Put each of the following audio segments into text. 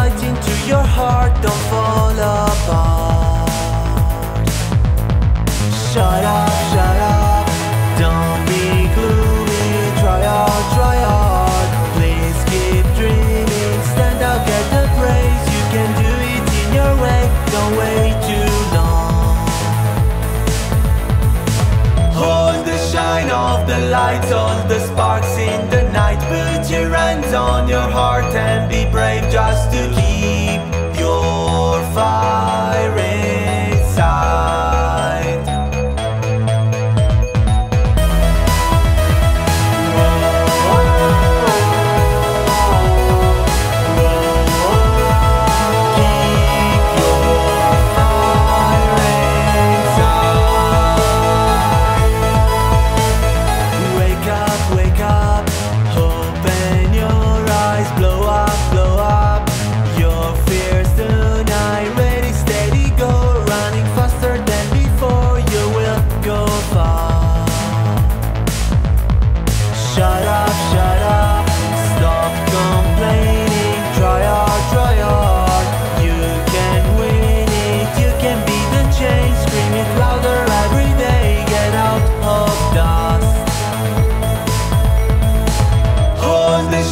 light into your heart, don't fall apart. Shut up, shut up, don't be gloomy. Try out, try out. Please keep dreaming. Stand up, get the praise. You can do it in your way. Don't wait too long. Hold the shine of the lights all the sparks in the Put your hands on your heart and be brave just to keep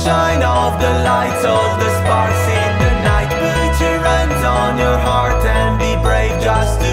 shine of the lights of the sparks in the night. Put your hands on your heart and be brave just